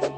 Hey.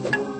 Thank